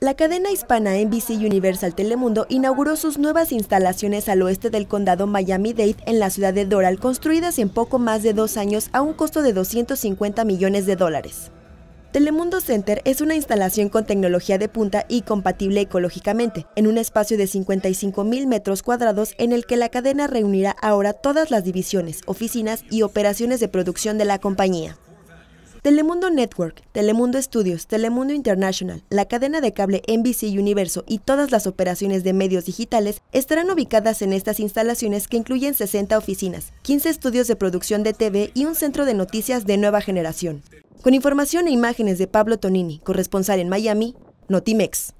La cadena hispana NBC Universal Telemundo inauguró sus nuevas instalaciones al oeste del condado Miami-Dade en la ciudad de Doral, construidas en poco más de dos años a un costo de 250 millones de dólares. Telemundo Center es una instalación con tecnología de punta y compatible ecológicamente, en un espacio de 55 mil metros cuadrados en el que la cadena reunirá ahora todas las divisiones, oficinas y operaciones de producción de la compañía. Telemundo Network, Telemundo Studios, Telemundo International, la cadena de cable NBC Universo y todas las operaciones de medios digitales estarán ubicadas en estas instalaciones que incluyen 60 oficinas, 15 estudios de producción de TV y un centro de noticias de nueva generación. Con información e imágenes de Pablo Tonini, corresponsal en Miami, Notimex.